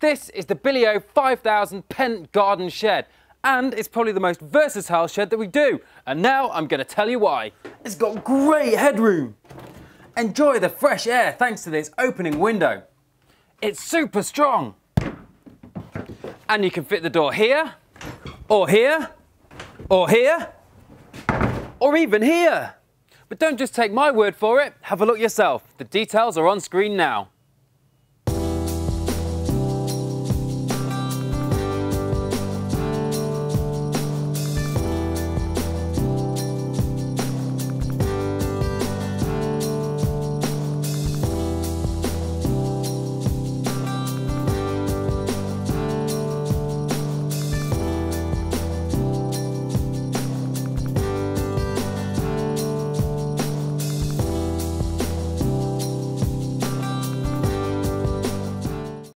This is the BillyOh 5000 Pent Garden Shed and it's probably the most versatile shed that we do. And now I'm going to tell you why. It's got great headroom. Enjoy the fresh air thanks to this opening window. It's super strong. And you can fit the door here, or here, or here, or even here. But don't just take my word for it, have a look yourself. The details are on screen now.